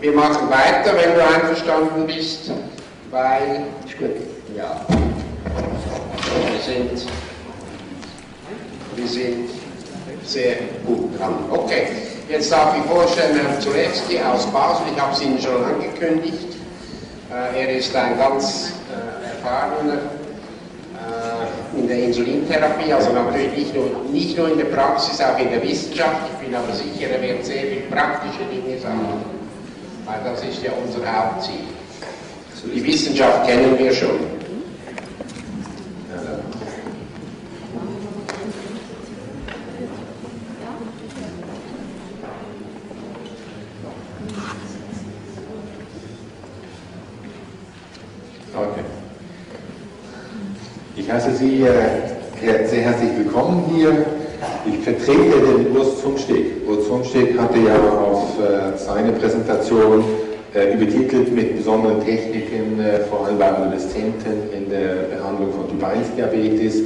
wir machen weiter, wenn du einverstanden bist, weil. Ja. Wir sind, wir sind sehr gut dran. Okay, jetzt darf ich vorstellen Herrn Zulewski aus Basel. Ich habe es Ihnen schon angekündigt. Äh, er ist ein ganz äh, erfahrener äh, in der Insulintherapie, also natürlich nicht nur, nicht nur in der Praxis, auch in der Wissenschaft. Ich bin aber sicher, er wird sehr viel praktische Dinge sagen, weil das ist ja unser Hauptziel. Die Wissenschaft kennen wir schon. Ich heiße Sie äh, sehr herzlich willkommen hier. Ich vertrete den Urs Zumsteg. Zumsteg hatte ja auf äh, seine Präsentation äh, übertitelt mit besonderen Techniken, äh, vor allem bei Adoleszenten in der Behandlung von Typ 1 Diabetes,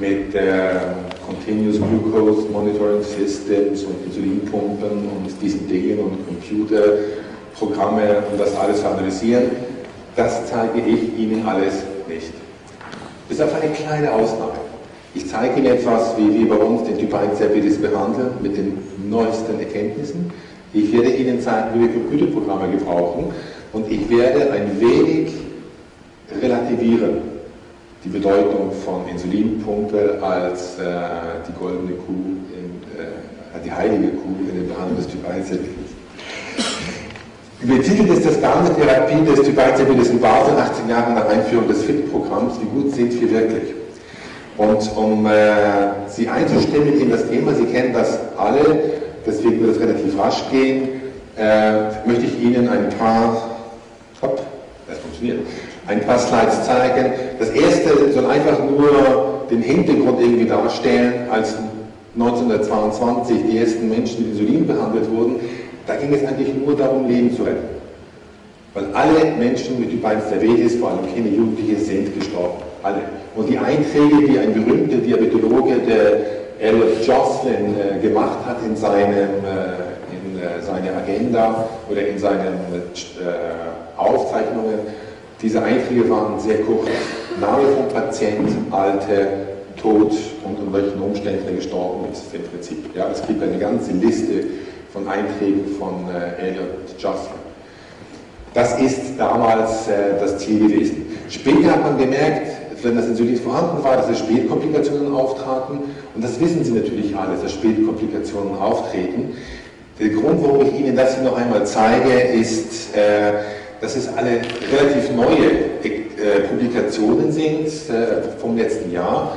mit äh, Continuous Glucose Monitoring Systems und Insulinpumpen und diesen Dingen und Computerprogramme, um das alles zu analysieren. Das zeige ich Ihnen alles nicht. Bis auf eine kleine Ausnahme. Ich zeige Ihnen etwas, wie wir bei uns den Typ 1 Diabetes behandeln, mit den neuesten Erkenntnissen. Ich werde Ihnen zeigen, wie wir Computerprogramme gebrauchen und ich werde ein wenig relativieren die Bedeutung von Insulinpumpe als äh, die goldene Kuh, in, äh, die heilige Kuh in der Behandlung des Typ 1 Diabetes. Übertitelt ist das Ganze Therapie des Typ 1 Diabetes in Basel 18 Jahre nach Einführung des FIT-Programms. Wie gut sind wir wirklich? Und um äh, Sie einzustimmen in das Thema, Sie kennen das alle, deswegen wird es relativ rasch gehen, äh, möchte ich Ihnen ein paar, hopp, das funktioniert, ein paar Slides zeigen. Das erste soll einfach nur den Hintergrund irgendwie darstellen, als 1922 die ersten Menschen mit Insulin behandelt wurden. Da ging es eigentlich nur darum, Leben zu retten. Weil alle Menschen mit Typ 1 Diabetes, vor allem Kinder, Jugendliche, sind gestorben. Alle. Und die Einträge, die ein berühmter Diabetologe, der Elliot Jocelyn, äh, gemacht hat in, seinem, äh, in äh, seiner Agenda oder in seinen Aufzeichnungen, diese Einträge waren sehr kurz. Name vom Patient, Alter, Tod und in welchen Umständen er gestorben ist im Prinzip. Ja, es gibt eine ganze Liste von Einträgen von Elliot Jocelyn. Das ist damals äh, das Ziel gewesen. Später hat man gemerkt, wenn das Insulin vorhanden war, dass es Spätkomplikationen auftraten. Und das wissen Sie natürlich alle, dass Spätkomplikationen auftreten. Der Grund, warum ich Ihnen das hier noch einmal zeige, ist, äh, dass es alle relativ neue äh, Publikationen sind äh, vom letzten Jahr,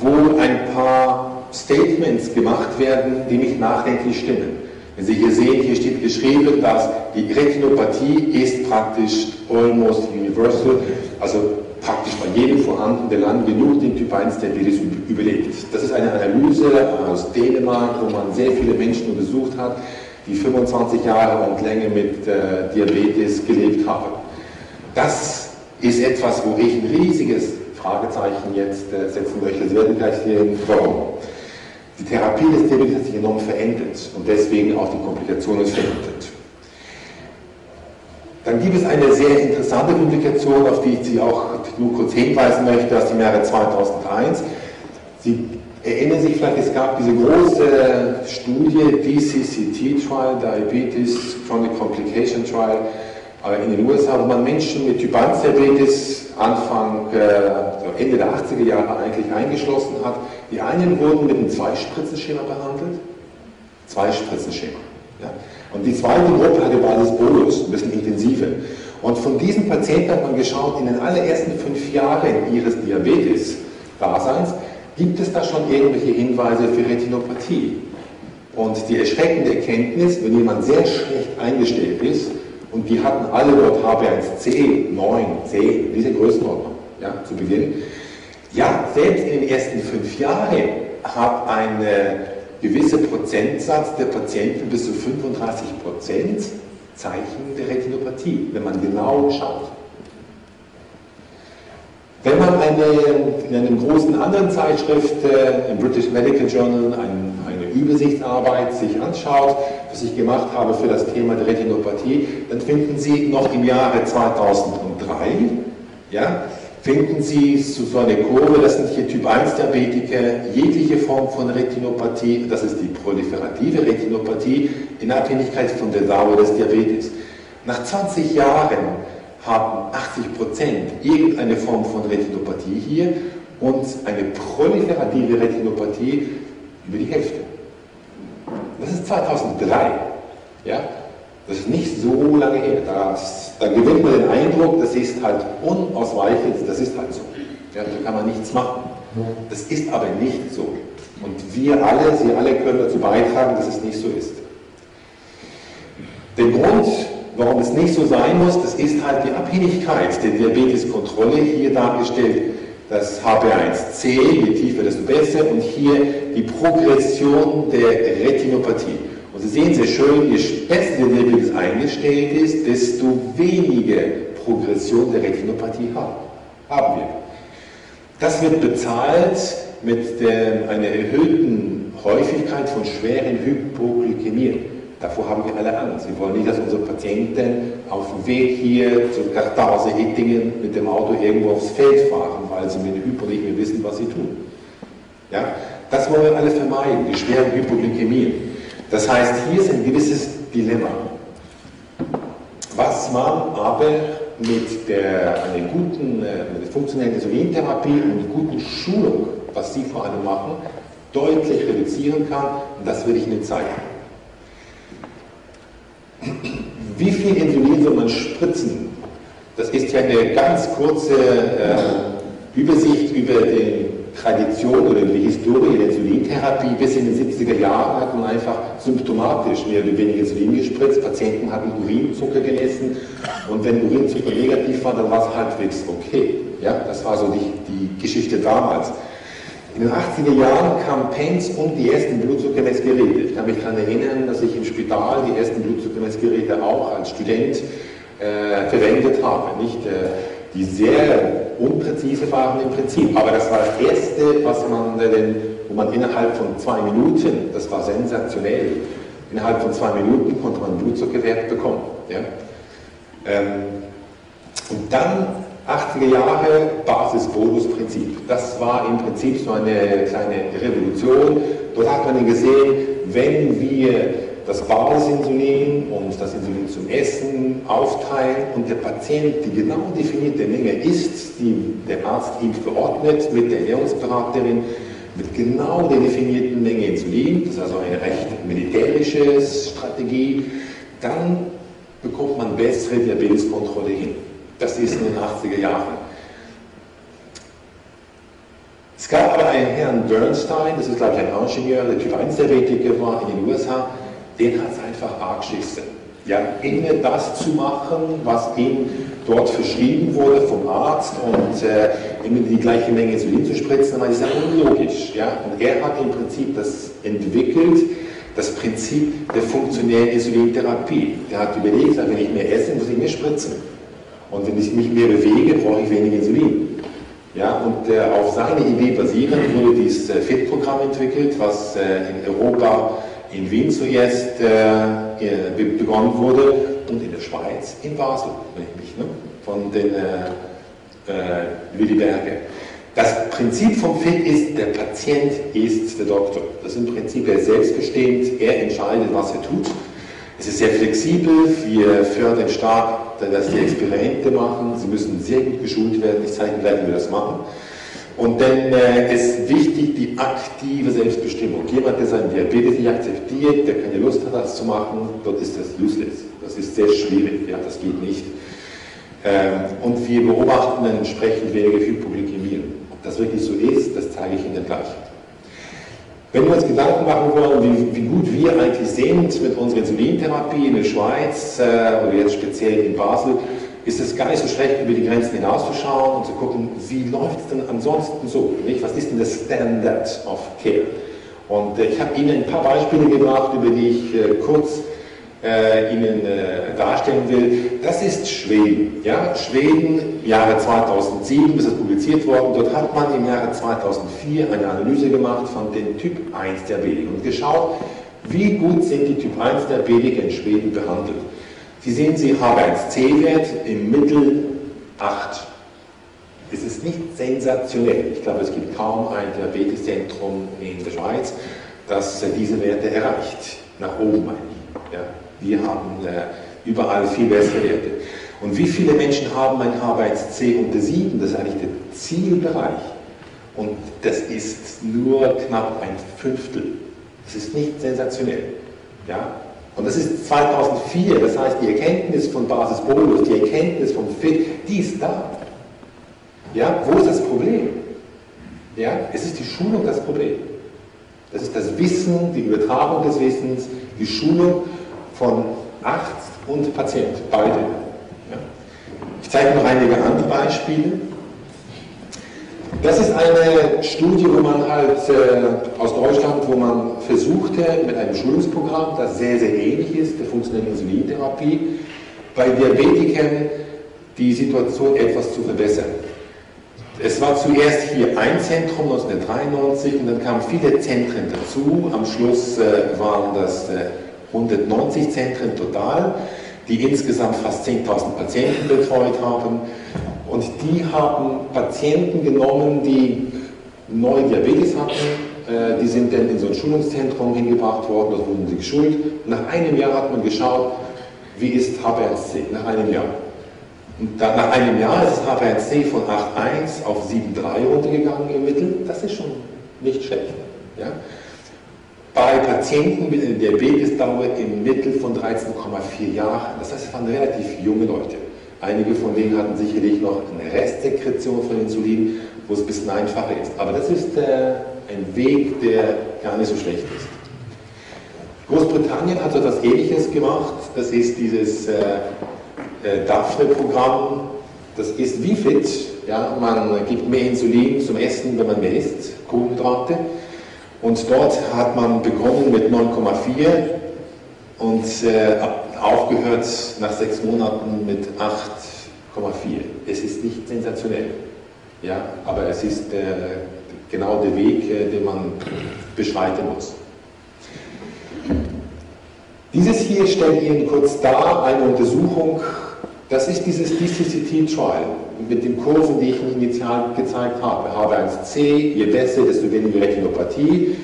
wo ein paar Statements gemacht werden, die mich nachdenklich stimmen. Wenn Sie hier sehen, hier steht geschrieben, dass die Retinopathie ist praktisch almost universal, also praktisch bei jedem vorhandenen Land genug den Typ 1 Diabetes überlebt. Das ist eine Analyse aus Dänemark, wo man sehr viele Menschen untersucht hat, die 25 Jahre und länger mit äh, Diabetes gelebt haben. Das ist etwas, wo ich ein riesiges Fragezeichen jetzt äh, setzen möchte. Sie werden gleich sehen, warum. Die Therapie des Diabetes hat sich enorm verändert und deswegen auch die Komplikationen verändert. Dann gibt es eine sehr interessante Publikation, auf die ich Sie auch nur kurz hinweisen möchte, aus dem Jahre 2001. Sie erinnern sich vielleicht, es gab diese große Studie, DCCT Trial, Diabetes Chronic Complication Trial, in den USA, wo man Menschen mit Typ 1 Diabetes Anfang, äh, Ende der 80er Jahre eigentlich eingeschlossen hat. Die einen wurden mit einem Zweispritzenschema behandelt. Zweispritzenschema. Ja. Und die zweite Gruppe hatte Basis-Bolus, ein bisschen intensiver. Und von diesen Patienten hat man geschaut, in den allerersten fünf Jahren ihres Diabetes-Daseins, gibt es da schon irgendwelche Hinweise für Retinopathie? Und die erschreckende Erkenntnis, wenn jemand sehr schlecht eingestellt ist, und die hatten alle dort HB1C, 9, 10, diese Größenordnung ja, zu Beginn. Ja, selbst in den ersten fünf Jahren hat ein gewisser Prozentsatz der Patienten bis zu 35 Prozent Zeichen der Retinopathie, wenn man genau schaut. Wenn man eine, in einem großen anderen Zeitschrift, äh, im British Medical Journal, ein, eine Übersichtsarbeit sich anschaut, was ich gemacht habe für das Thema der Retinopathie, dann finden Sie noch im Jahre 2003, ja, finden Sie so eine Kurve, das sind hier Typ 1 Diabetiker, jegliche Form von Retinopathie, das ist die proliferative Retinopathie, in Abhängigkeit von der Dauer des Diabetes. Nach 20 Jahren haben 80 Prozent irgendeine Form von Retinopathie hier und eine proliferative Retinopathie über die Hälfte. Das ist 2003. Ja? Das ist nicht so lange her. Das, da gewinnt man den Eindruck, das ist halt unausweichlich, das ist halt so. Ja, da kann man nichts machen. Das ist aber nicht so. Und wir alle, Sie alle können dazu beitragen, dass es nicht so ist. Der Grund, warum es nicht so sein muss, das ist halt die Abhängigkeit der Diabeteskontrolle hier dargestellt. Das HB1C, je tiefer, desto besser. Und hier die Progression der Retinopathie. Und Sie sehen sehr schön, je besser der Diabetes eingestellt ist, desto weniger Progression der Retinopathie haben wir. Das wird bezahlt mit der, einer erhöhten Häufigkeit von schweren Hypoglykämien. Davor haben wir alle Angst. Wir wollen nicht, dass unsere Patienten auf dem Weg hier zu Kartase Ettingen mit dem Auto irgendwo aufs Feld fahren, weil sie mit der Hypoglykämie wissen, was sie tun. Ja? Das wollen wir alle vermeiden, die schweren Hypoglykämien. Das heißt, hier ist ein gewisses Dilemma. Was man aber mit der, einer guten äh, mit funktionellen Insulintherapie und guten Schulung, was Sie vor allem machen, deutlich reduzieren kann, und das will ich Ihnen zeigen. Wie viel Insulin soll man spritzen? Das ist ja eine ganz kurze äh, Übersicht über die Tradition oder die Historie der Insulintherapie. Bis in den 70er Jahren hat man einfach symptomatisch mehr oder weniger Insulin gespritzt. Patienten hatten Urinzucker gemessen und wenn Urinzucker negativ war, dann war es halbwegs okay. Ja, das war so die, die Geschichte damals. In den 80er Jahren kam Pence und die ersten Blutzuckermessgeräte. Ich kann mich daran erinnern, dass ich im Spital die ersten Blutzuckermessgeräte auch als Student äh, verwendet habe. Nicht, äh, die sehr unpräzise waren im Prinzip. Aber das war das Erste, was man denn, wo man innerhalb von zwei Minuten, das war sensationell, innerhalb von zwei Minuten konnte man Blutzuckerwert bekommen. Ja? Ähm, und dann 80er Jahre Basis-Bonus-Prinzip. Das war im Prinzip so eine kleine Revolution. Dort hat man gesehen, wenn wir das Basisinsulin und das Insulin zum Essen aufteilen und der Patient die genau definierte Menge isst, die der Arzt ihm verordnet mit der Ernährungsberaterin, mit genau der definierten Menge Insulin, das ist also eine recht militärische Strategie, dann bekommt man bessere Diabeteskontrolle hin. Das ist in den 80er Jahren. Es gab aber einen Herrn Bernstein, das ist glaube ich ein Ingenieur, der Typ 1 Diabetiker war in den USA, den hat es einfach arg schissen. Ja, immer das zu machen, was ihm dort verschrieben wurde vom Arzt und äh, immer die gleiche Menge Insulin zu spritzen, das ist ja unlogisch. Ja? Und er hat im Prinzip das entwickelt, das Prinzip der funktionellen Insulintherapie. Er hat überlegt, wenn ich mehr esse, muss ich mehr spritzen. Und wenn ich mich mehr bewege, brauche ich weniger Insulin. Ja, und äh, auf seine Idee basierend wurde dieses äh, FIT-Programm entwickelt, was äh, in Europa in Wien zuerst äh, begonnen wurde und in der Schweiz in Basel, nämlich, ne, von den äh, äh, Willy Berger. Das Prinzip vom FIT ist, der Patient ist der Doktor. Das ist im Prinzip er selbstbestimmt, er entscheidet, was er tut. Es ist sehr flexibel, wir fördern stark, dass die Experimente machen, sie müssen sehr gut geschult werden, ich zeige Ihnen gleich, wie wir das machen. Und dann äh, ist wichtig die aktive Selbstbestimmung. Jemand, der seinen Diabetes nicht akzeptiert, der keine Lust hat, das zu machen, dort ist das useless. Das ist sehr schwierig, ja, das geht nicht. Ähm, und wir beobachten entsprechend weniger Hypoglykämien. Ob das wirklich so ist, das zeige ich Ihnen gleich. Wenn wir uns Gedanken machen wollen, wie, wie gut wir eigentlich sind mit unserer Insulintherapie in der Schweiz äh, oder jetzt speziell in Basel, ist es gar nicht so schlecht, über die Grenzen hinauszuschauen und zu gucken, wie läuft es denn ansonsten so? Nicht? Was ist denn der Standard of Care? Und äh, ich habe Ihnen ein paar Beispiele gebracht, über die ich äh, kurz äh, Ihnen äh, darstellen will. Das ist Schweden. Ja? Schweden, Jahre 2007 ist es publiziert worden. Dort hat man im Jahre 2004 eine Analyse gemacht von den Typ 1 Diabetikern und geschaut, Wie gut sind die Typ 1 Diabetiker in Schweden behandelt? Sie sehen, sie haben C-Wert im Mittel 8. Es ist nicht sensationell. Ich glaube, es gibt kaum ein Diabeteszentrum in der Schweiz, das diese Werte erreicht. Nach oben meine ich. Ja, wir haben äh, überall viel bessere Werte. Und wie viele Menschen haben ein H1C unter 7? Das ist eigentlich der Zielbereich. Und das ist nur knapp ein Fünftel. Das ist nicht sensationell. Ja? Und das ist 2004, das heißt, die Erkenntnis von Basis Bolus, die Erkenntnis von FIT, die ist da. Ja? Wo ist das Problem? Ja? Es ist die Schulung das Problem. Das ist das Wissen, die Übertragung des Wissens, die Schulung von Arzt und Patient, beide. Ich zeige noch einige andere Beispiele. Das ist eine Studie, wo man halt äh, aus Deutschland, wo man versuchte mit einem Schulungsprogramm, das sehr, sehr ähnlich ist, der funktionellen Insulintherapie, bei Diabetikern die Situation etwas zu verbessern. Es war zuerst hier ein Zentrum 1993 und dann kamen viele Zentren dazu. Am Schluss äh, waren das äh, 190 Zentren total, die insgesamt fast 10.000 Patienten betreut haben. Und die haben Patienten genommen, die neue Diabetes hatten. Äh, die sind dann in so ein Schulungszentrum hingebracht worden, dort wurden sie geschult. Nach einem Jahr hat man geschaut, wie ist HbA1c, nach einem Jahr. Und dann, nach einem Jahr ist das HbA1c von 8,1 auf 7,3 runtergegangen im Mittel. Das ist schon nicht schlecht. Ja? Bei Patienten mit einer Diabetesdauer im Mittel von 13,4 Jahren. Das heißt, es waren relativ junge Leute. Einige von denen hatten sicherlich noch eine Restsekretion von Insulin, wo es ein bisschen einfacher ist. Aber das ist äh, ein Weg, der gar nicht so schlecht ist. Großbritannien hat so etwas Ähnliches gemacht. Das ist dieses äh, äh, Daphne-Programm. Das ist wie fit. Ja, man gibt mehr Insulin zum Essen, wenn man mehr isst, Kohlenhydrate. Und dort hat man begonnen mit 9,4 und äh, aufgehört nach sechs Monaten mit 8,4. Es ist nicht sensationell, ja, aber es ist äh, genau der Weg, äh, den man beschreiten muss. Dieses hier stellt Ihnen kurz dar, eine Untersuchung, das ist dieses DCCT-Trial mit den Kurven, die ich Ihnen initial gezeigt habe. H1C, je besser, desto weniger Retinopathie,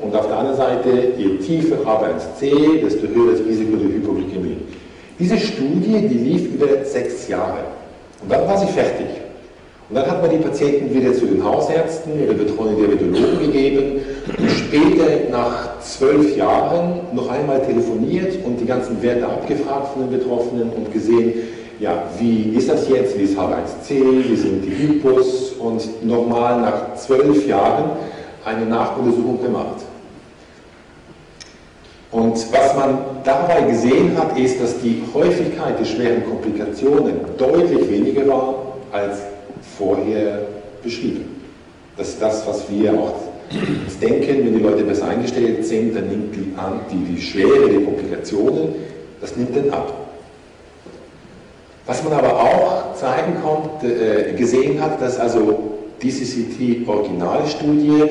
und auf der anderen Seite, je tiefer H1C, desto höher das Risiko der Hypoglykämie. Diese Studie, die lief über sechs Jahre. Und dann war sie fertig. Und dann hat man die Patienten wieder zu den Hausärzten oder betreuenden Diabetologen gegeben später nach zwölf Jahren noch einmal telefoniert und die ganzen Werte abgefragt von den Betroffenen und gesehen, ja, wie ist das jetzt, wie ist H1C, wie sind die Hypos und nochmal nach zwölf Jahren eine Nachuntersuchung gemacht. Und was man dabei gesehen hat, ist, dass die Häufigkeit der schweren Komplikationen deutlich weniger war als vorher beschrieben. Das ist das, was wir auch denken, wenn die Leute besser eingestellt sind, dann nimmt die, die, die Schwere der Komplikationen, das nimmt dann ab. Was man aber auch zeigen konnte, äh, gesehen hat, dass also DCCT-Originalstudie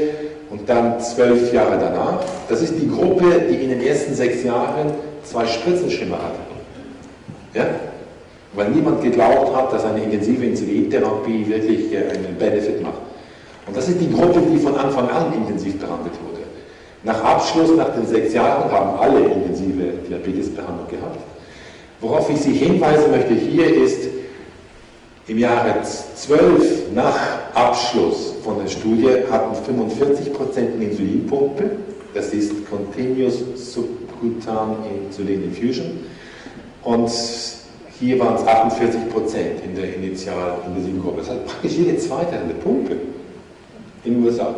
und dann zwölf Jahre danach. Das ist die Gruppe, die in den ersten sechs Jahren zwei Spritzenschimmer hatte. Ja? Weil niemand geglaubt hat, dass eine intensive Insulintherapie wirklich äh, einen Benefit macht. Und das ist die Gruppe, die von Anfang an intensiv behandelt wurde. Nach Abschluss, nach den sechs Jahren, haben alle intensive Diabetesbehandlung gehabt. Worauf ich Sie hinweisen möchte hier ist, im Jahre 12 nach Abschluss von der Studie hatten 45% eine Insulinpumpe, das ist Continuous Subcutan Insulin Infusion, und hier waren es 48% in der initial-intensiven Gruppe. Das heißt praktisch jede zweite eine Pumpe in den USA.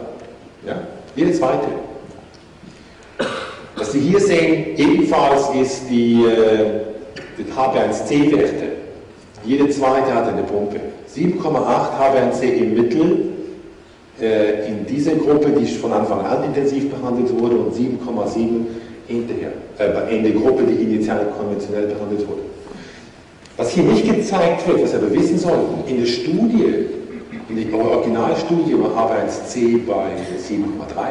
Ja? Jede zweite. Was Sie hier sehen, ebenfalls ist die, äh, die HB1C-Werte. Jede zweite hat eine Pumpe. 7,8 HbA1c im Mittel äh, in dieser Gruppe, die von Anfang an intensiv behandelt wurde, und 7,7 hinterher, äh, in der Gruppe, die initial konventionell behandelt wurde. Was hier nicht gezeigt wird, was wir aber wissen sollten, in der Studie, in der Originalstudie war HbA1c bei 7,3.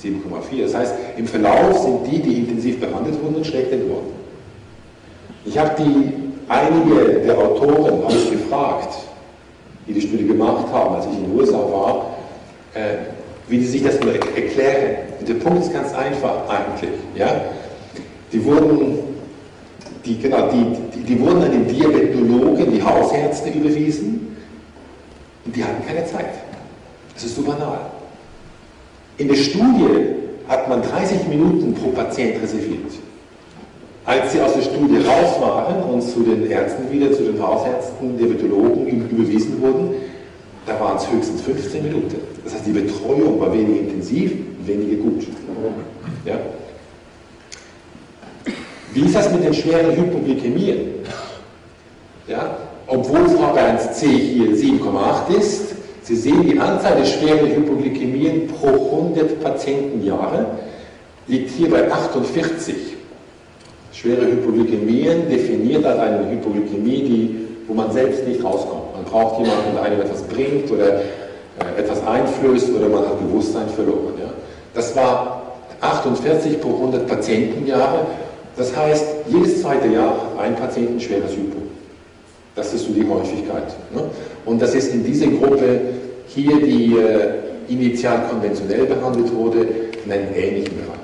7,4. Das heißt, im Verlauf sind die, die intensiv behandelt wurden, schlechter geworden. Ich habe die, einige der Autoren habe ich gefragt, die die Studie gemacht haben, als ich in den USA war, äh, wie die sich das nur erklären. Und der Punkt ist ganz einfach eigentlich. Ja? Die wurden, die, genau, die, die, die wurden an den Diabetologen, die Hausärzte überwiesen und die hatten keine Zeit. Das ist so banal. In der Studie hat man 30 Minuten pro Patient reserviert. Als sie aus der Studie raus waren und zu den Ärzten wieder, zu den Hausärzten, Diabetologen überwiesen wurden, da waren es höchstens 15 Minuten. Das heißt, die Betreuung war weniger intensiv, weniger gut. Ja? Wie ist das mit den schweren Hypoglykämien? Ja? Obwohl es H1C hier 7,8 ist, Sie sehen, die Anzahl der schweren Hypoglykämien pro 100 Patientenjahre liegt hier bei 48. Schwere Hypoglykämien definiert als eine Hypoglykämie, die, wo man selbst nicht rauskommt. Man braucht jemanden, der einem etwas bringt oder äh, etwas einflößt oder man hat Bewusstsein verloren. Ja? Das war 48 pro 100 Patientenjahre. Das heißt, jedes zweite Jahr ein Patient ein schweres Hypo. Das ist so die Häufigkeit. Ne? Und das ist in dieser Gruppe hier, die äh, initial konventionell behandelt wurde, in einem ähnlichen Bereich.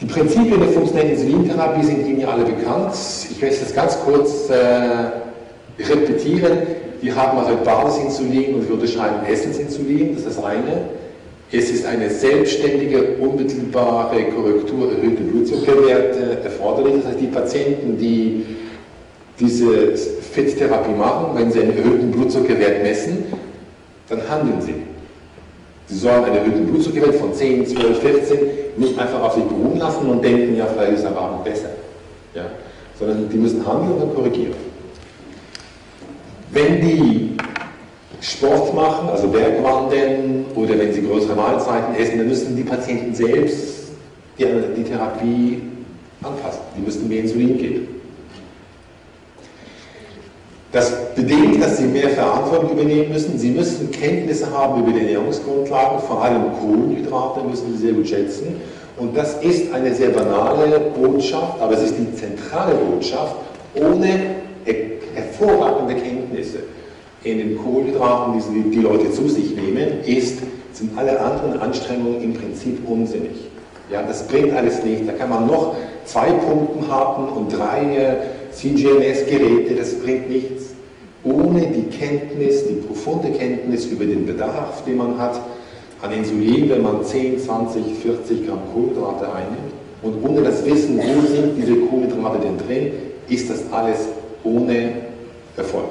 Die Prinzipien der funktionellen Insulintherapie sind Ihnen ja alle bekannt. Ich werde es ganz kurz äh, repetieren. Wir haben also Basisinsulin und wir unterscheiden Essenzinsulin, das ist das eine. Es ist eine selbstständige, unmittelbare Korrektur erhöhter Blutzuckerwerte erforderlich. Das heißt, die Patienten, die diese FIT-Therapie machen, wenn sie einen erhöhten Blutzuckerwert messen, dann handeln sie. Sie sollen einen erhöhten Blutzuckerwert von 10, 12, 14 nicht einfach auf sich beruhen lassen und denken, ja, vielleicht ist der Abend besser. Ja? Sondern die müssen handeln und korrigieren. Wenn die Sport machen, also Bergwandern oder wenn sie größere Mahlzeiten essen, dann müssen die Patienten selbst die, die Therapie anpassen. Die müssen mehr Insulin geben. Das bedingt, dass sie mehr Verantwortung übernehmen müssen. Sie müssen Kenntnisse haben über die Ernährungsgrundlagen, vor allem Kohlenhydrate müssen sie sehr gut schätzen. Und das ist eine sehr banale Botschaft, aber es ist die zentrale Botschaft, ohne hervorragende Kenntnisse in den Kohlenhydraten, die die Leute zu sich nehmen, ist, sind alle anderen Anstrengungen im Prinzip unsinnig. Ja, das bringt alles nicht. Da kann man noch zwei Pumpen haben und drei äh, CGMS-Geräte, das bringt nichts. Ohne die Kenntnis, die profunde Kenntnis über den Bedarf, den man hat an Insulin, wenn man 10, 20, 40 Gramm Kohlenhydrate einnimmt, und ohne das Wissen, wo sind diese Kohlenhydrate denn drin, ist das alles ohne Erfolg.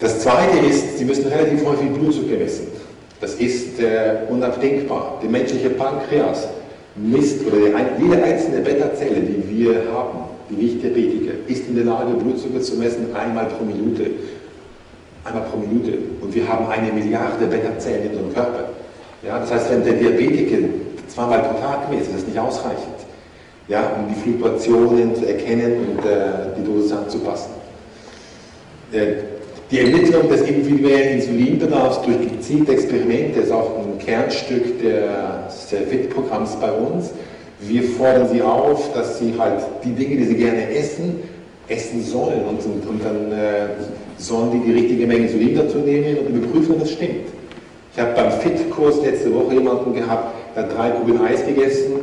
Das zweite ist, Sie müssen relativ häufig Blutzucker messen. Das ist äh, unabdingbar. Der menschliche Pankreas misst, oder jede einzelne Beta-Zelle, die wir haben, die Nicht-Diabetiker, ist in der Lage, Blutzucker zu messen, einmal pro Minute. Einmal pro Minute. Und wir haben eine Milliarde Beta-Zellen in unserem Körper. Ja, das heißt, wenn der Diabetiker zweimal pro Tag misst, ist das nicht ausreichend, ja, um die Fluktuationen zu erkennen und äh, die Dosis anzupassen. Äh, die Ermittlung des individuellen Insulinbedarfs durch gezielte Experimente ist auch ein Kernstück des FIT-Programms bei uns. Wir fordern sie auf, dass sie halt die Dinge, die sie gerne essen, essen sollen und, und, und dann äh, sollen die die richtige Menge Insulin dazu nehmen und überprüfen, ob das stimmt. Ich habe beim FIT-Kurs letzte Woche jemanden gehabt, der hat drei Kugeln Eis gegessen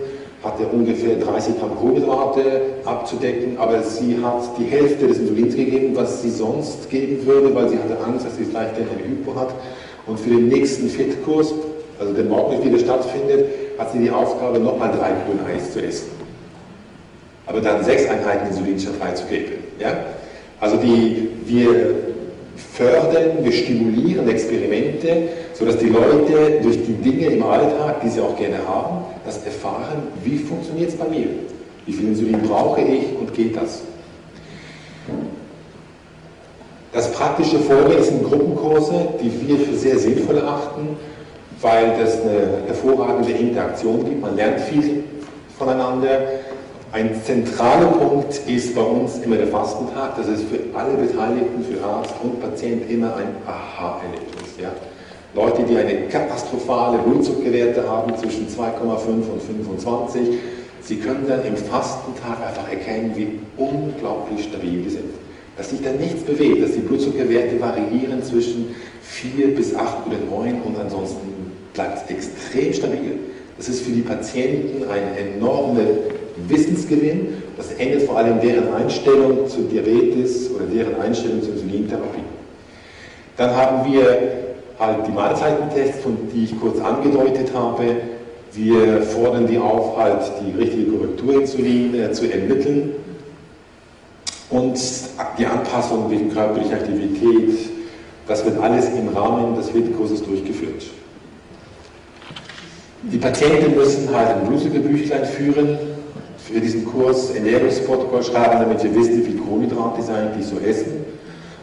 hat er ungefähr 30 Gramm Kohlenhydrate abzudecken, aber sie hat die Hälfte des Insulins gegeben, was sie sonst geben würde, weil sie hatte Angst, dass sie vielleicht eine Hypo hat. Und für den nächsten Fit-Kurs, also der morgen wieder stattfindet, hat sie die Aufgabe, nochmal drei Kugeln Eis zu essen. Aber dann sechs Einheiten Insulin statt freizugeben. Ja? Also die, wir fördern, wir stimulieren Experimente, sodass die Leute durch die Dinge im Alltag, die sie auch gerne haben, das erfahren, wie funktioniert es bei mir? Wie viel Insulin brauche ich und geht das? Das praktische Vorgehen sind Gruppenkurse, die wir für sehr sinnvoll erachten, weil das eine hervorragende Interaktion gibt. Man lernt viel voneinander. Ein zentraler Punkt ist bei uns immer der Fastentag. Das ist für alle Beteiligten, für Arzt und Patient immer ein Aha-Erlebnis. Ja? Leute, die eine katastrophale Blutzuckerwerte haben zwischen 2,5 und 25, sie können dann im Fastentag einfach erkennen, wie unglaublich stabil die sind. Dass sich da nichts bewegt, dass die Blutzuckerwerte variieren zwischen 4 bis 8 oder 9 und ansonsten bleibt es extrem stabil. Das ist für die Patienten ein enormer Wissensgewinn. Das ändert vor allem deren Einstellung zu Diabetes oder deren Einstellung zur Insulintherapie. Dann haben wir halt die Mahlzeitentests, von die ich kurz angedeutet habe. Wir fordern die auf, halt die richtige Korrekturinsulin äh, zu ermitteln und die Anpassung wegen körperlicher Aktivität. Das wird alles im Rahmen des Kurses durchgeführt. Die Patienten müssen halt ein Blutzuckerbüchlein führen, für diesen Kurs Ernährungsprotokoll schreiben, damit wir wissen, wie viel Kohlenhydrate sie eigentlich so essen.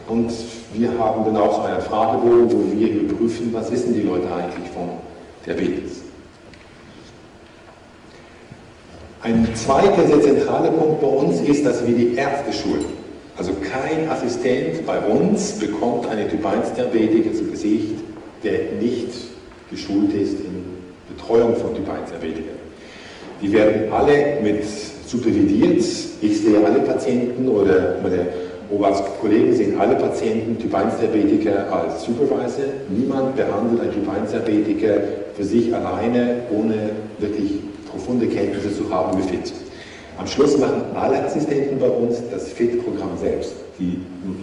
Und wir haben dann auch so einen Fragebogen, wo wir überprüfen, was wissen die Leute eigentlich von Diabetes. Ein zweiter sehr zentraler Punkt bei uns ist, dass wir die Ärzte schulen. Also kein Assistent bei uns bekommt eine Typ 1 Diabetiker zu Gesicht, der nicht geschult ist in Betreuung von Typ 1 Diabetikern. Die werden alle mit supervidiert. Ich sehe alle Patienten oder meine Oberarzt-Kollegen sehen alle Patienten Typ 1 Diabetiker als Supervisor. Niemand behandelt einen Typ 1 Diabetiker für sich alleine, ohne wirklich profunde Kenntnisse zu haben wie FIT. Am Schluss machen alle Assistenten bei uns das FIT-Programm selbst. Die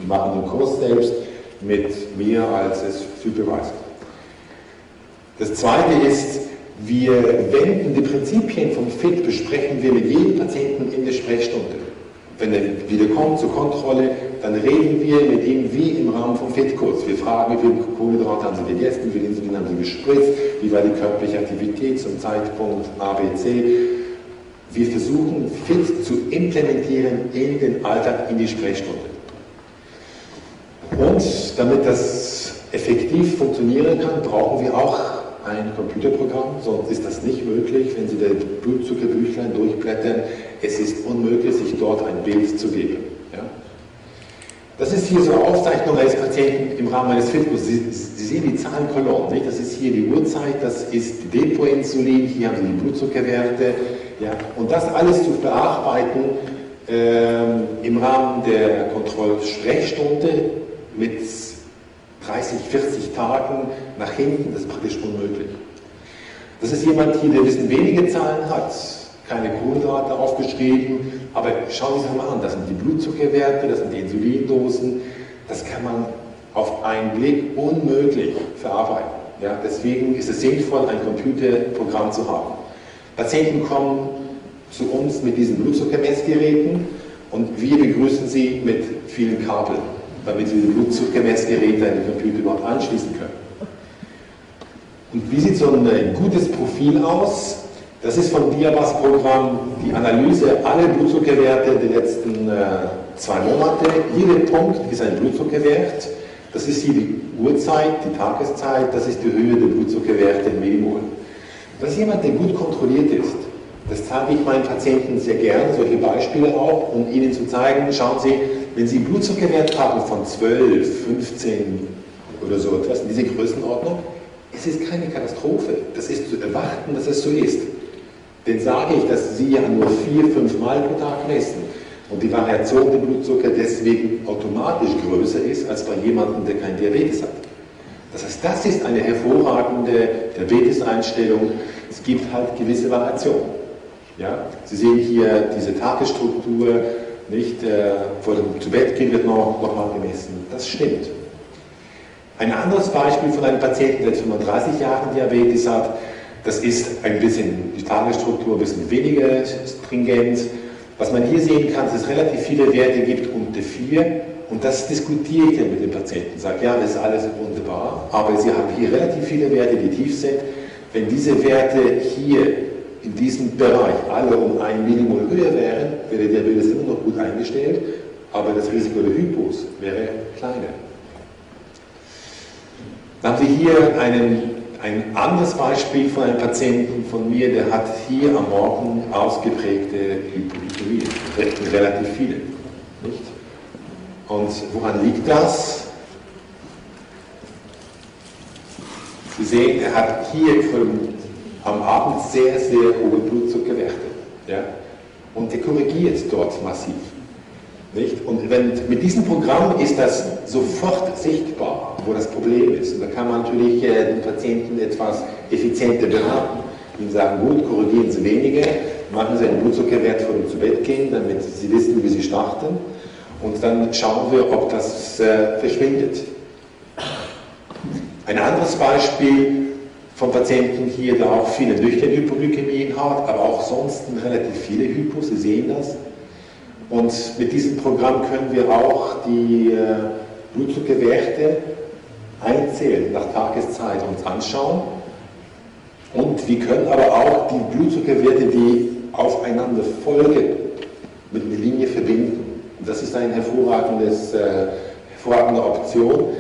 machen den Kurs selbst mit mir als Supervisor. Das zweite ist, wir wenden die Prinzipien vom FIT, besprechen wir mit jedem Patienten in der Sprechstunde. Wenn er wieder kommt zur Kontrolle, dann reden wir mit ihm wie im Rahmen vom FIT-Kurs. Wir fragen, wie viel Kohlenhydrate haben Sie gegessen, wie viel Insulin haben Sie gespritzt, wie war die körperliche Aktivität zum Zeitpunkt ABC. Wir versuchen, FIT zu implementieren in den Alltag, in die Sprechstunde. Und damit das effektiv funktionieren kann, brauchen wir auch ein Computerprogramm, sonst ist das nicht möglich. Wenn Sie das Blutzuckerbüchlein durchblättern, es ist unmöglich, sich dort ein Bild zu geben. Ja? Das ist hier so eine Aufzeichnung eines Patienten im Rahmen eines Fitness. Sie, Sie, sehen die Zahlenkolonnen, nicht? Das ist hier die Uhrzeit, das ist Depoinsulin, hier haben Sie die Blutzuckerwerte. Ja? Und das alles zu bearbeiten ähm, im Rahmen der Kontrollsprechstunde mit 30, 40 Tagen nach hinten, das ist praktisch unmöglich. Das ist jemand hier, der ein wenige Zahlen hat, keine Kohlenhydrate aufgeschrieben, aber schauen Sie sich mal an, das sind die Blutzuckerwerte, das sind die Insulindosen, das kann man auf einen Blick unmöglich verarbeiten. Ja, deswegen ist es sinnvoll, ein Computerprogramm zu haben. Patienten kommen zu uns mit diesen Blutzuckermessgeräten und wir begrüßen sie mit vielen Kabeln damit Sie die Blutzuckermessgeräte an den Computer überhaupt anschließen können. Und wie sieht so ein gutes Profil aus? Das ist vom Diabas-Programm die Analyse aller Blutzuckerwerte der letzten äh, zwei Monate. Jeder Punkt ist ein Blutzuckerwert. Das ist hier die Uhrzeit, die Tageszeit, das ist die Höhe der Blutzuckerwerte in Millimol. Das ist jemand, der gut kontrolliert ist. Das zeige ich meinen Patienten sehr gerne, solche Beispiele auch, um ihnen zu zeigen, schauen Sie, wenn Sie einen Blutzuckerwert haben von 12, 15 oder so etwas, in dieser Größenordnung, es ist keine Katastrophe. Das ist zu erwarten, dass es so ist. Denn sage ich, dass Sie ja nur vier, fünf Mal pro Tag messen und die Variation der Blutzucker deswegen automatisch größer ist als bei jemandem, der kein Diabetes hat. Das heißt, das ist eine hervorragende Diabeteseinstellung. Es gibt halt gewisse Variationen. Ja? Sie sehen hier diese Tagesstruktur, nicht äh, vor dem zu Bett gehen wird noch, noch mal gemessen. Das stimmt. Ein anderes Beispiel von einem Patienten, der 35 Jahre Diabetes hat, das ist ein bisschen die Tagesstruktur ein bisschen weniger stringent. Was man hier sehen kann, ist, dass es relativ viele Werte gibt unter 4 und das diskutiere ich mit dem Patienten. Sagt, ja, das ist alles wunderbar, aber Sie haben hier relativ viele Werte, die tief sind. Wenn diese Werte hier in diesem Bereich alle um ein Minimum höher wären, wäre der Diabetes immer noch gut eingestellt, aber das Risiko der Hypos wäre kleiner. Dann haben Sie hier einen, ein anderes Beispiel von einem Patienten von mir, der hat hier am Morgen ausgeprägte Hypoglykämie, relativ viele. Nicht? Und woran liegt das? sehen, er hat hier am Abend sehr, sehr hohe Blutzuckerwerte. Ja? Und er korrigiert dort massiv. Nicht? Und wenn, mit diesem Programm ist das sofort sichtbar, wo das Problem ist. Und da kann man natürlich äh, den Patienten etwas effizienter beraten. Ihnen sagen, gut, korrigieren Sie weniger, machen Sie einen Blutzuckerwert vor dem zu Bett gehen, damit Sie wissen, wie Sie starten. Und dann schauen wir, ob das äh, verschwindet. Ein anderes Beispiel vom Patienten hier, der auch viele nüchterne Hypoglykämien hat, aber auch sonst relativ viele Hypos, Sie sehen das. Und mit diesem Programm können wir auch die äh, Blutzuckerwerte einzählen nach Tageszeit uns anschauen. Und wir können aber auch die Blutzuckerwerte, die aufeinander folgen, mit einer Linie verbinden. Das ist eine äh, hervorragende Option.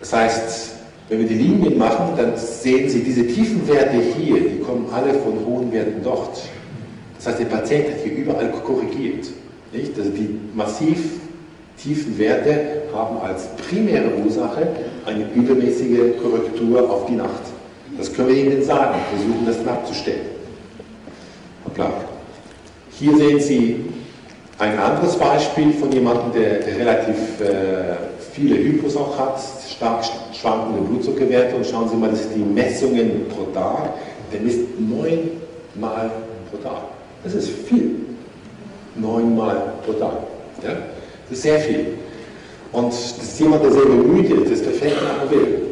Das heißt, wenn wir die Linien machen, dann sehen Sie diese tiefen Werte hier, die kommen alle von hohen Werten dort. Das heißt, der Patient hat hier überall korrigiert. Nicht? Also die massiv tiefen Werte haben als primäre Ursache eine übermäßige Korrektur auf die Nacht. Das können wir Ihnen sagen, versuchen das abzustellen. Hier sehen Sie ein anderes Beispiel von jemandem, der relativ äh, viele Hypos auch hat, stark schwankende Blutzuckerwerte und schauen Sie mal, das sind die Messungen pro Tag. Der misst neunmal pro Tag. Das ist viel. Neunmal pro Tag. Ja? Das ist sehr viel. Und das ist jemand, der sehr bemüht ist, das perfekt machen will.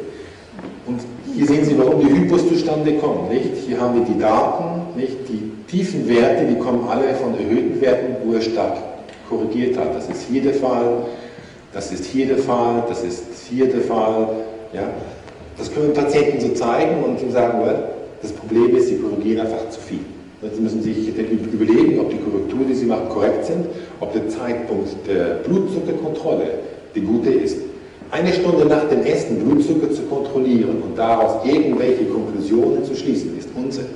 Und hier sehen Sie, warum die Hypos zustande kommen. Nicht? Hier haben wir die Daten, nicht? die tiefen Werte, die kommen alle von erhöhten Werten, wo er stark korrigiert hat. Das ist hier der Fall, das ist hier der Fall, das ist hier der Fall. Ja? Das können wir Patienten so zeigen und ihm sagen, well, das Problem ist, sie korrigieren einfach zu viel. Sie müssen sich überlegen, ob die Korrekturen, die sie machen, korrekt sind, ob der Zeitpunkt der Blutzuckerkontrolle die gute ist. Eine Stunde nach dem Essen Blutzucker zu kontrollieren und daraus irgendwelche Konklusionen zu schließen, ist Unsinn.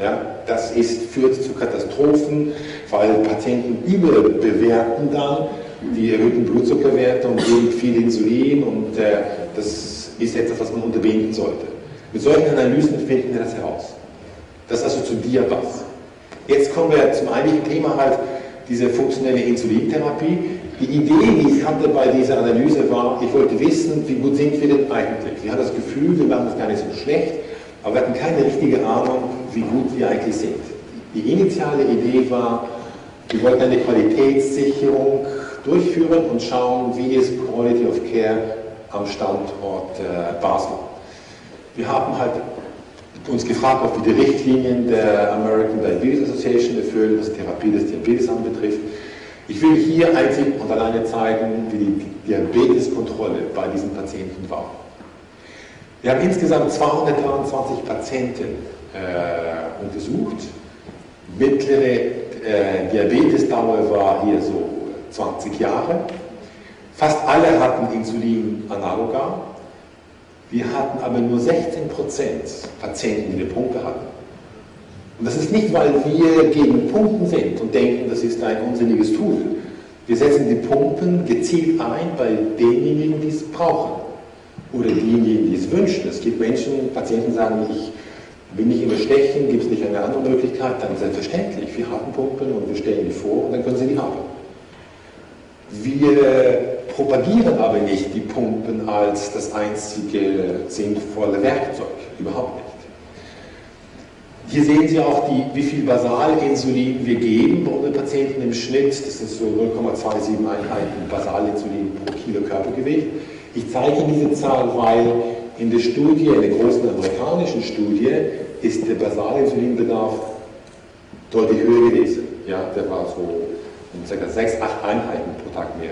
Ja, das ist, führt zu Katastrophen, weil Patienten überbewerten dann die erhöhten Blutzuckerwerte und geben viel Insulin und äh, das ist etwas, was man unterbinden sollte. Mit solchen Analysen finden wir das heraus. Das also zu dir was. Jetzt kommen wir zum eigentlichen Thema halt, diese funktionelle Insulintherapie. Die Idee, die ich hatte bei dieser Analyse war, ich wollte wissen, wie gut sind wir denn eigentlich? Wir haben das Gefühl, wir machen es gar nicht so schlecht, aber wir hatten keine richtige Ahnung, wie gut wir eigentlich sind. Die initiale Idee war, wir wollten eine Qualitätssicherung durchführen und schauen, wie ist Quality of Care am Standort äh, Basel. Wir haben halt uns gefragt, ob wir die Richtlinien der American Diabetes Association erfüllen, was Therapie des Diabetes anbetrifft. Ich will hier einzig und alleine zeigen, wie die Diabeteskontrolle bei diesen Patienten war. Wir haben insgesamt 223 Patienten äh, untersucht. Mittlere äh, Diabetesdauer war hier so 20 Jahre. Fast alle hatten Insulin analoga. Wir hatten aber nur 16% Patienten, die eine Pumpe hatten. Und das ist nicht, weil wir gegen Pumpen sind und denken, das ist ein unsinniges Tool. Wir setzen die Pumpen gezielt ein bei denjenigen, die es brauchen. Oder diejenigen, die es wünschen. Es gibt Menschen, Patienten sagen, ich will nicht immer stechen, gibt es nicht eine andere Möglichkeit, dann selbstverständlich. Wir haben Pumpen und wir stellen die vor und dann können Sie die haben. Wir propagieren aber nicht die Pumpen als das einzige sinnvolle Werkzeug. Überhaupt nicht. Hier sehen Sie auch, die, wie viel Basalinsulin wir geben bei unseren Patienten im Schnitt. Das sind so 0,27 Einheiten Basalinsulin pro Kilo Körpergewicht. Ich zeige diese Zahl, weil in der Studie, in der großen amerikanischen Studie, ist der Basalinsulinbedarf deutlich höher gewesen. Ja, der war so um ca. 6, 8 Einheiten pro Tag mehr.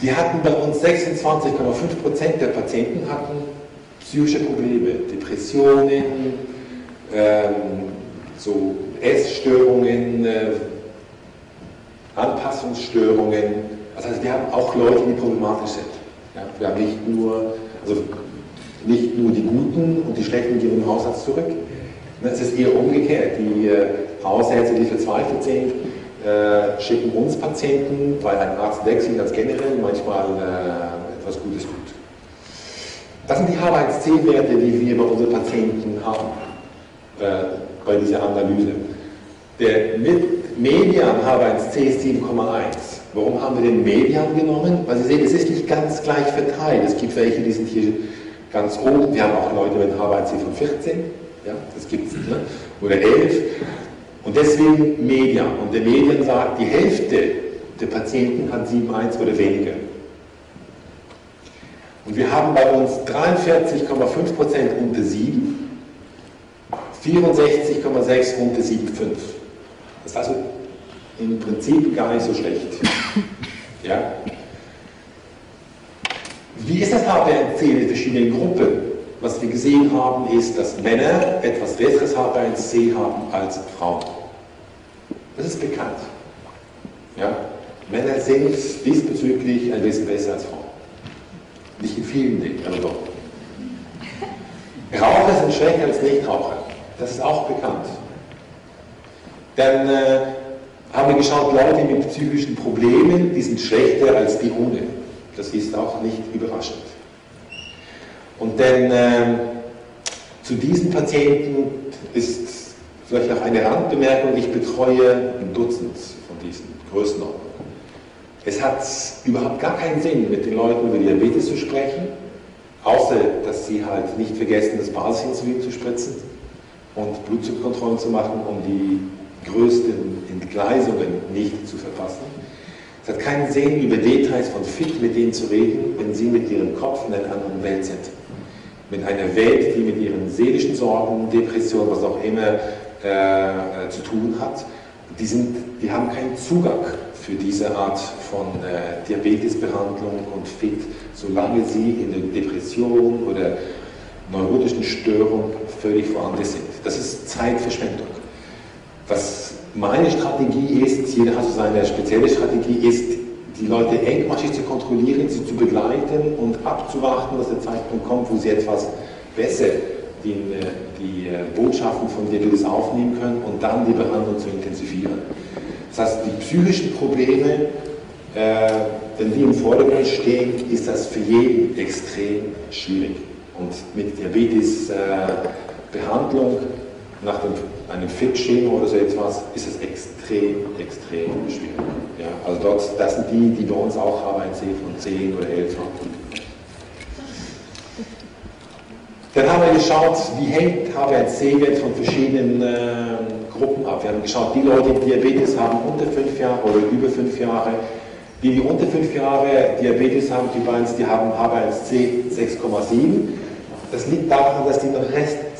Wir hatten bei uns 26,5% der Patienten hatten psychische Probleme, Depressionen, ähm, so Essstörungen, äh, Anpassungsstörungen. Das heißt, wir haben auch Leute, die problematisch sind. Ja, wir haben nicht nur, also nicht nur die Guten und die Schlechten gehen im Hausarzt zurück. Es ist eher umgekehrt. Die äh, Hausärzte, die verzweifelt sind, äh, schicken uns Patienten, weil ein Arzt wechselt ganz generell manchmal äh, etwas Gutes tut. Das sind die H1C-Werte, die wir bei unseren Patienten haben, äh, bei dieser Analyse. Der Median H1C ist 7,1. Warum haben wir den Median genommen? Weil Sie sehen, es ist nicht ganz gleich verteilt. Es gibt welche, die sind hier ganz oben. Wir haben auch Leute mit H1C von 14, ja, das gibt es, ne? oder 11. Und deswegen Median. Und der Median sagt, die Hälfte der Patienten hat 7,1 oder weniger. Und wir haben bei uns 43,5% unter 7, 64,6 unter 7,5. Das ist also im Prinzip gar nicht so schlecht. Ja? Wie ist das HbA1c in den verschiedenen Gruppen? Was wir gesehen haben, ist, dass Männer etwas besseres HbA1c haben als Frauen. Das ist bekannt. Ja? Männer sind diesbezüglich ein bisschen besser als Frauen. Nicht in vielen Dingen, aber doch. Raucher sind schwächer als Nichtraucher. Das ist auch bekannt. Dann äh, haben wir geschaut, Leute mit psychischen Problemen, die sind schlechter als die ohne. Das ist auch nicht überraschend. Und dann äh, zu diesen Patienten ist vielleicht noch eine Randbemerkung, ich betreue ein Dutzend von diesen Größenordnungen. Es hat überhaupt gar keinen Sinn, mit den Leuten über Diabetes zu sprechen, außer dass sie halt nicht vergessen, das Basisinsulin zu spritzen und Blutzuckerkontrollen zu machen, um die größten Entgleisungen nicht zu verpassen. Es hat keinen Sinn, über Details von Fit mit denen zu reden, wenn sie mit ihrem Kopf in einer anderen Welt sind. Mit einer Welt, die mit ihren seelischen Sorgen, Depressionen, was auch immer äh, zu tun hat. Die, sind, die haben keinen Zugang für diese Art von äh, Diabetesbehandlung und Fit, solange sie in der Depression oder neurotischen Störung völlig woanders sind. Das ist Zeitverschwendung. Was meine Strategie ist, jeder hat so seine spezielle Strategie, ist, die Leute engmaschig zu kontrollieren, sie zu begleiten und abzuwarten, dass der Zeitpunkt kommt, wo sie etwas besser die, äh, die äh, Botschaften von Diabetes aufnehmen können und dann die Behandlung zu intensivieren. Das heißt, die psychischen Probleme, äh, wenn die im Vordergrund stehen, ist das für jeden extrem schwierig. Und mit Diabetes äh, nach dem, einem Fit-Schema oder so etwas ist es extrem, extrem schwierig. Ja, also dort, das sind die, die bei uns auch H1C von 10 oder 11 haben. Dann haben wir geschaut, wie hängt H1C-Wert von verschiedenen äh, Gruppen ab. Wir haben geschaut, die Leute, die Diabetes haben unter 5 Jahre oder über 5 Jahre, die, die unter 5 Jahre Diabetes haben, die bei uns, die haben H1C 6,7 das liegt daran, dass die eine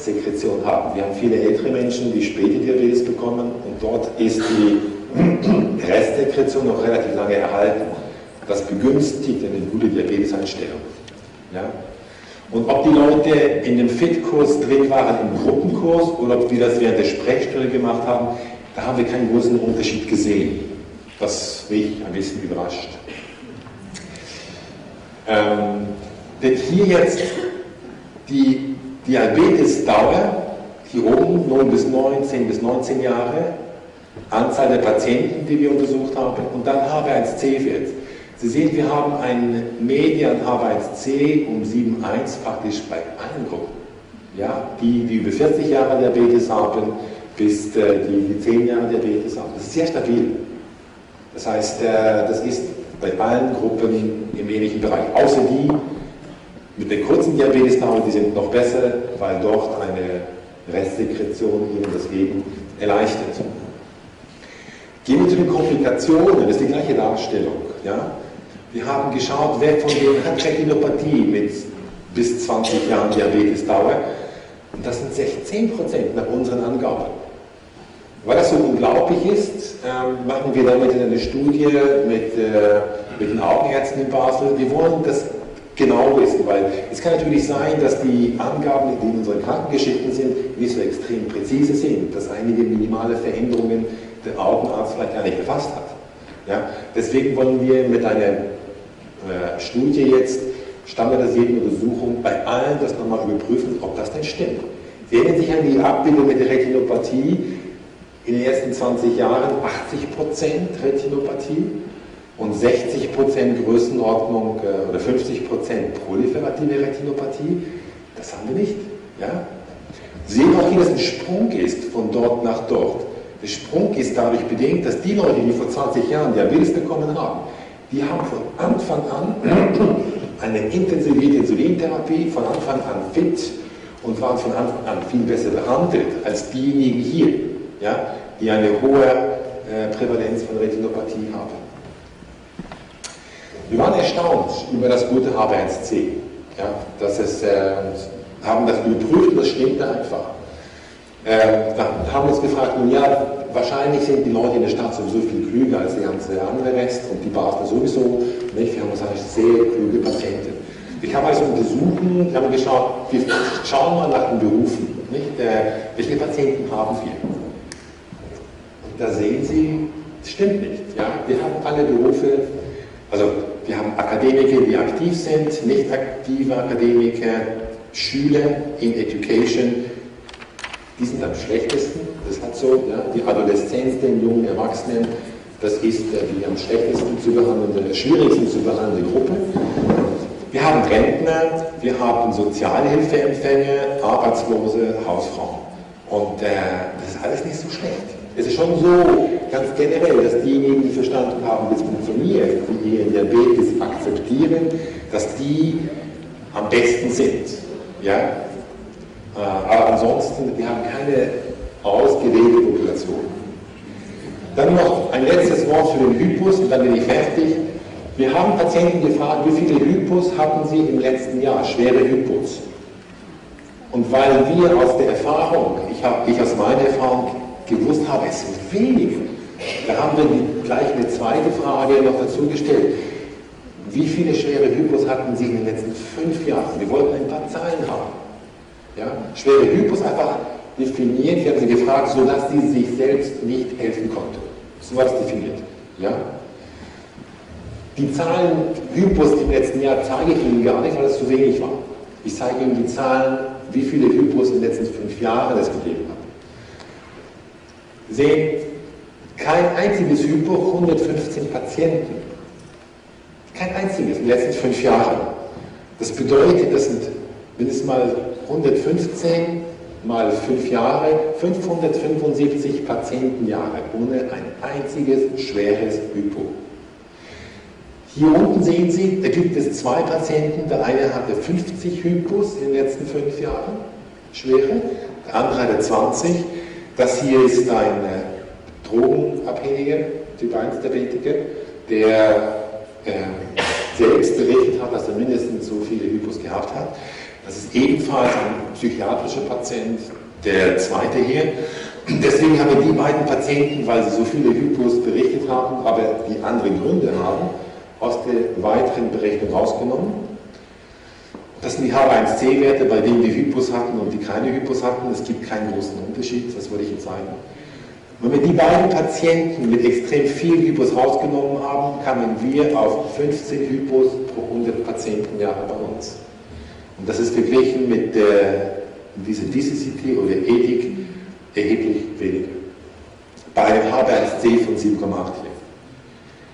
Restsekretion haben. Wir haben viele ältere Menschen, die später Diabetes bekommen und dort ist die Restsekretion noch relativ lange erhalten. Das begünstigt eine gute Diabeteseinstellung. Ja? Und ob die Leute in dem FIT-Kurs drin waren, im Gruppenkurs, oder ob wir das während der Sprechstunde gemacht haben, da haben wir keinen großen Unterschied gesehen. Das mich ein bisschen überrascht. Ähm, denn hier jetzt die Diabetesdauer, hier oben 9 bis 9, 10 bis 19 Jahre, Anzahl der Patienten, die wir untersucht haben, und dann H1C-Wert. Sie sehen, wir haben einen Median H1C um 7,1 praktisch bei allen Gruppen. Ja, die, die über 40 Jahre Diabetes haben, bis äh, die, die 10 Jahre Diabetes haben. Das ist sehr stabil. Das heißt, äh, das ist bei allen Gruppen im ähnlichen Bereich, außer die, mit der kurzen Diabetesdauer, die sind noch besser, weil dort eine Restsekretion ihnen das Leben erleichtert. Gehen wir zu den Komplikationen, das ist die gleiche Darstellung. Ja? Wir haben geschaut, wer von denen hat Retinopathie mit bis 20 Jahren Diabetesdauer. Und das sind 16 Prozent nach unseren Angaben. Weil das so unglaublich ist, ähm, machen wir damit eine Studie mit, äh, mit den Augenärzten in Basel. Wir wollen das genau wissen, weil es kann natürlich sein, dass die Angaben, die in unseren Krankengeschichten sind, nicht so extrem präzise sind, dass einige minimale Veränderungen der Augenarzt vielleicht gar nicht erfasst hat. Ja? Deswegen wollen wir mit einer äh, Studie jetzt standardisierten Untersuchung bei allen das nochmal überprüfen, ob das denn stimmt. Sie erinnern sich an die Abbildung mit der Retinopathie in den ersten 20 Jahren 80% Retinopathie und 60% Größenordnung äh, oder 50% proliferative Retinopathie, das haben wir nicht. Ja? Sehen auch hier, dass ein Sprung ist von dort nach dort. Der Sprung ist dadurch bedingt, dass die Leute, die vor 20 Jahren Diabetes bekommen haben, die haben von Anfang an eine intensivierte Insulintherapie, von Anfang an fit und waren von Anfang an viel besser behandelt als diejenigen hier, ja, die eine hohe äh, Prävalenz von Retinopathie haben. Wir waren erstaunt über das gute HB1C. Ja, dass es, äh, haben das überprüft und das stimmte einfach. Äh, da haben wir uns gefragt, nun ja, wahrscheinlich sind die Leute in der Stadt sowieso viel klüger als der ganze andere Rest und die Basler sowieso. Nicht? Wir haben uns eigentlich sehr kluge Patienten. Ich habe also untersuchen, ich habe geschaut, wir schauen mal nach den Berufen. Nicht? Äh, welche Patienten haben wir? Und da sehen Sie, das stimmt nicht. Ja? Wir haben alle Berufe, also wir haben Akademiker, die aktiv sind, nicht aktive Akademiker, Schüler in Education, die sind am schlechtesten. Das hat so, ja, die Adoleszenz, jungen Erwachsenen, das ist äh, die am schlechtesten zu behandelnde, schwierigsten zu behandelnde Gruppe. Wir haben Rentner, wir haben Sozialhilfeempfänger, Arbeitslose, Hausfrauen. Und äh, das ist alles nicht so schlecht. Es ist schon so, ganz generell, dass diejenigen, die verstanden haben, wie es funktioniert, die ihren Diabetes akzeptieren, dass die am besten sind. Ja? Äh, aber ansonsten, wir haben keine ausgewählte Population. Dann noch ein letztes Wort für den Hypus und dann bin ich fertig. Wir haben Patienten gefragt, wie viele Hypus hatten sie im letzten Jahr, schwere Hypus. Und weil wir aus der Erfahrung, ich, hab, ich aus meiner Erfahrung gewusst habe, es sind wenige, da haben wir gleich eine zweite Frage noch dazu gestellt. Wie viele schwere Hypos hatten Sie in den letzten fünf Jahren? Wir wollten ein paar Zahlen haben. Ja? Schwere Hypos einfach definiert, wir haben sie gefragt, sodass sie sich selbst nicht helfen konnte. So war es definiert. Ja? Die Zahlen Hypos im letzten Jahr zeige ich Ihnen gar nicht, weil es zu wenig war. Ich zeige Ihnen die Zahlen, wie viele Hypos in den letzten fünf Jahren es gegeben hat. Sehen, kein einziges Hypo, 115 Patienten. Kein einziges in den letzten fünf Jahren. Das bedeutet, das sind mindestens mal 115 mal fünf Jahre, 575 Patientenjahre ohne ein einziges schweres Hypo. Hier unten sehen Sie, da gibt es zwei Patienten, der eine hatte 50 Hypos in den letzten fünf Jahren, schwere, der andere hatte 20. Das hier ist ein äh, drogenabhängiger Typ 1 Diabetiker, der äh, selbst berichtet hat, dass er mindestens so viele Hypos gehabt hat. Das ist ebenfalls ein psychiatrischer Patient, der zweite hier. Deswegen haben wir die beiden Patienten, weil sie so viele Hypos berichtet haben, aber die andere Gründe haben, aus der weiteren Berechnung rausgenommen. Das sind die H1C-Werte, bei denen die Hypos hatten und die keine Hypos hatten. Es gibt keinen großen Unterschied, das wollte ich Ihnen zeigen. Wenn wir die beiden Patienten mit extrem viel Hypos rausgenommen haben, kamen wir auf 15 Hypos pro 100 Patientenjahre bei uns. Und das ist verglichen mit der, dieser DCCT oder Ethik erheblich weniger. Bei einem HbA1c von 7,8 hier.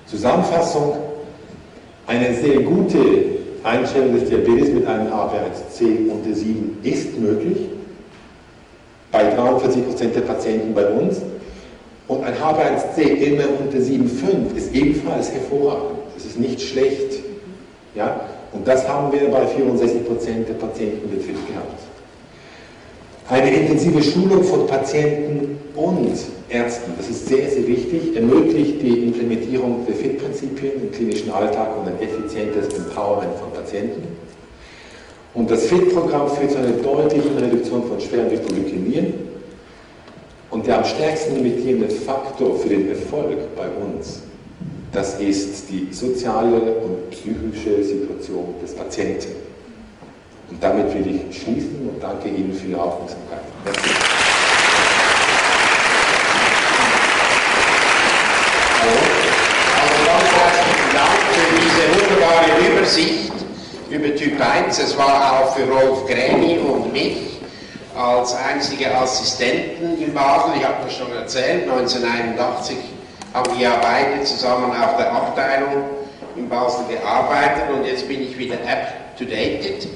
Zusammenfassung, eine sehr gute Einstellung des Diabetes mit einem HbA1c unter 7 ist möglich, bei 43% der Patienten bei uns. Und ein HbA1c immer unter 7,5 ist ebenfalls hervorragend. Das ist nicht schlecht. Ja? Und das haben wir bei 64 Prozent der Patienten mit FIT gehabt. Eine intensive Schulung von Patienten und Ärzten, das ist sehr, sehr wichtig, ermöglicht die Implementierung der FIT-Prinzipien im klinischen Alltag und ein effizientes Empowerment von Patienten. Und das FIT-Programm führt zu einer deutlichen Reduktion von schweren Hypoglykämien. Und der am stärksten limitierende Faktor für den Erfolg bei uns das ist die soziale und psychische Situation des Patienten. Und damit will ich schließen und danke Ihnen für Ihre Aufmerksamkeit. Also wunderbare Übersicht über Typ 1. Es war auch für Rolf Gräni und mich als einzige Assistenten in Basel, ich habe das schon erzählt, 1981 haben wir beide zusammen auf der Abteilung in Basel gearbeitet und jetzt bin ich wieder up to date.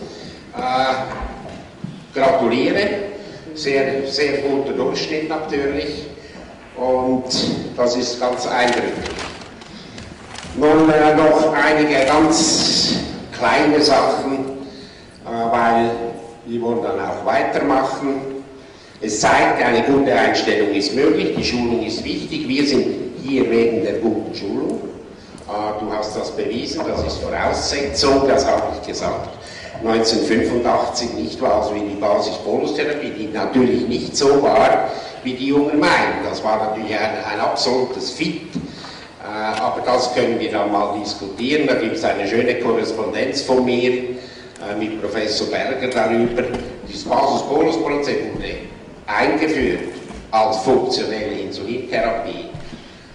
Äh, gratuliere, sehr, sehr guter Durchschnitt natürlich und das ist ganz eindrücklich. Nun äh, noch einige ganz kleine Sachen, äh, weil wir wollen dann auch weitermachen. Es zeigt, eine gute Einstellung ist möglich, die Schulung ist wichtig. Wir sind hier wegen der guten Schulung. Äh, du hast das bewiesen, das ist Voraussetzung, das habe ich gesagt. 1985 nicht war, also wie die Basis-Bolus-Therapie, die natürlich nicht so war, wie die Jungen meinen. Das war natürlich ein, ein absolutes Fit. Äh, aber das können wir dann mal diskutieren. Da gibt es eine schöne Korrespondenz von mir mit Professor Berger darüber. Das Basis-Bolus-Prinzip wurde eingeführt als funktionelle Insulintherapie.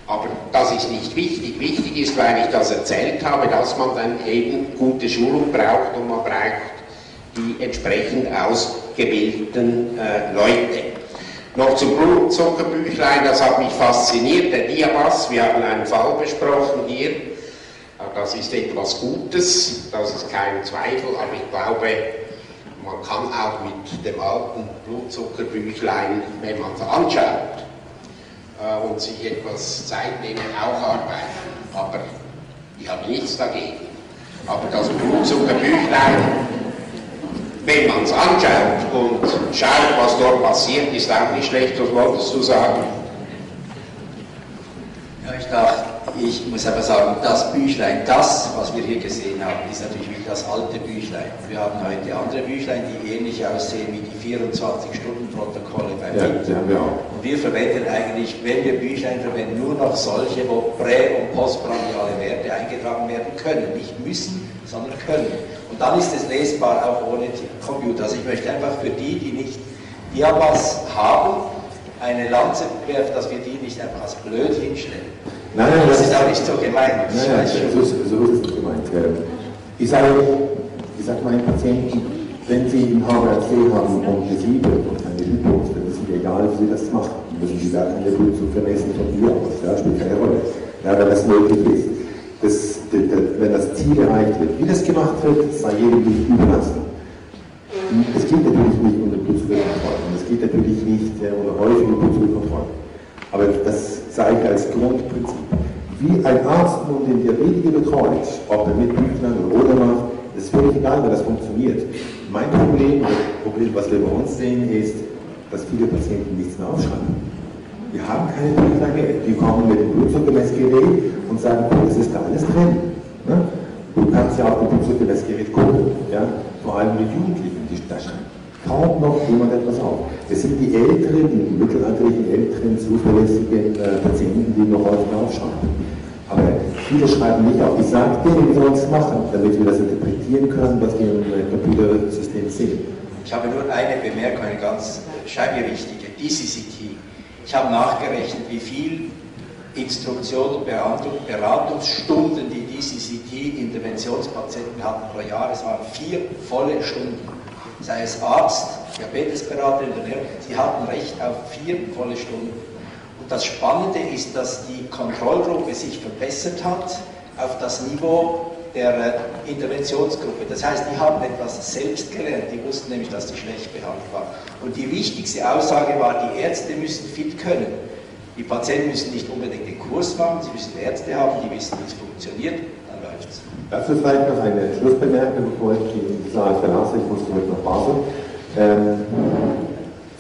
Aber das ist nicht wichtig. Wichtig ist, weil ich das erzählt habe, dass man dann eben gute Schulung braucht und man braucht die entsprechend ausgebildeten äh, Leute. Noch zum Blutzuckerbüchlein, das hat mich fasziniert, der Diabas, wir haben einen Fall besprochen hier, das ist etwas Gutes, das ist kein Zweifel, aber ich glaube, man kann auch mit dem alten Blutzuckerbüchlein, wenn man es anschaut äh, und sich etwas Zeit nehmen, auch arbeiten. Aber ich habe nichts dagegen. Aber das Blutzuckerbüchlein wenn man es anschaut und schaut, was dort passiert, ist auch nicht schlecht. Was wolltest du sagen? Ja, ich darf, ich muss aber sagen, das Büchlein, das, was wir hier gesehen haben, ist natürlich wie das alte Büchlein. Wir haben heute andere Büchlein, die ähnlich aussehen wie die 24-Stunden-Protokolle beim ja, haben wir auch. Und wir verwenden eigentlich, wenn wir Büchlein verwenden, nur noch solche, wo prä- und postprandiale Werte eingetragen werden können. Nicht müssen, sondern können dann ist es lesbar auch ohne Computer. Also ich möchte einfach für die, die nicht Diabas haben, eine Lanze werfen, dass wir die nicht einfach als blöd hinstellen. Nein, nein, das, das ist auch nicht so gemeint. Nein, nein, so, so, so ist es nicht gemeint. Ich sage, ich sage meinen Patienten, wenn sie einen HbA1c haben und eine 7 und eine Hypo, dann ist es egal, wie sie das machen. Müssen sie gar keine Blutzucker vermessen von mir aus. Ja, spielt keine Rolle. Ja, wenn das möglich ist. Das wenn das Ziel erreicht wird. Wie das gemacht wird, sei jedem nicht überlassen. Es geht natürlich nicht um eine Blutzuckerkontrolle, es geht natürlich nicht um eine häufige Blutzuckerkontrolle. Aber das zeige ich als Grundprinzip. Wie ein Arzt nun den Diabetiker betreut, ob er mit Büchlein oder ohne macht, ist völlig egal, wie das funktioniert. Mein Problem, das Problem, was wir bei uns sehen, ist, dass viele Patienten nichts mehr aufschreiben. Wir haben keine Blutlange, die kommen mit dem Blutzuckermessgerät und sagen, es ist da alles drin. Ne? Du kannst ja auf dem Computer das Gerät gucken, ja? vor allem mit Jugendlichen, die, da schreibt kaum noch jemand etwas auf. Es sind die älteren, die mittelalterlichen, älteren, zuverlässigen äh, Patienten, die noch heute aufschreiben. Aber viele schreiben nicht auf. Ich sage denen, wie sollen es machen, damit wir das interpretieren können, was wir im äh, Computersystem sehen. Ich habe nur eine Bemerkung, eine ganz scheinbar wichtige, DCCT. Ich habe nachgerechnet, wie viel Instruktion und Beratungsstunden die DCCT-Interventionspatienten hatten pro Jahr. Es waren vier volle Stunden. Sei es Arzt, Diabetesberater, sie hatten Recht auf vier volle Stunden. Und das Spannende ist, dass die Kontrollgruppe sich verbessert hat auf das Niveau der äh, Interventionsgruppe. Das heißt, die haben etwas selbst gelernt, die wussten nämlich, dass sie schlecht behandelt waren. Und die wichtigste Aussage war, die Ärzte müssen fit können. Die Patienten müssen nicht unbedingt den Kurs machen, sie müssen Ärzte haben, die wissen, wie es funktioniert, es. Dazu vielleicht noch eine Schlussbemerkung, bevor ich die Saal verlasse, ich muss zurück nach Basel. Ähm,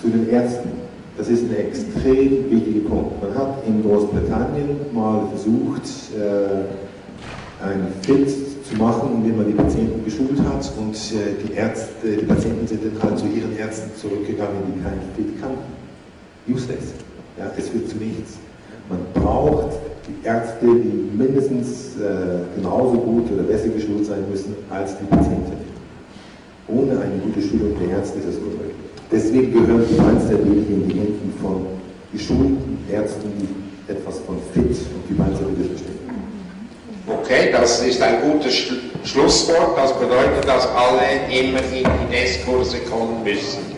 zu den Ärzten. Das ist ein extrem wichtiger Punkt. Man hat in Großbritannien mal versucht, äh, ein Fit zu machen, indem man die Patienten geschult hat und äh, die, Ärzte, die Patienten sind dann halt zu ihren Ärzten zurückgegangen, die kein Fit kannten. Useless. Ja, es führt zu nichts. Man braucht Ärzte, die mindestens äh, genauso gut oder besser geschult sein müssen als die Patienten. Ohne eine gute Schulung der Ärzte ist es unmöglich. Deswegen gehören die Mainz-Diabetes in die Händen von geschulten Ärzten, die etwas von fit und die Mainz-Diabetes verstehen. Okay, das ist ein gutes Sch Schlusswort. Das bedeutet, dass alle immer in die Testkurse kommen müssen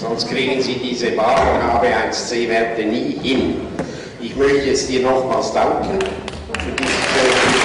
sonst kriegen Sie diese und HB1C-Werte nie hin. Ich möchte jetzt dir nochmals danken für diese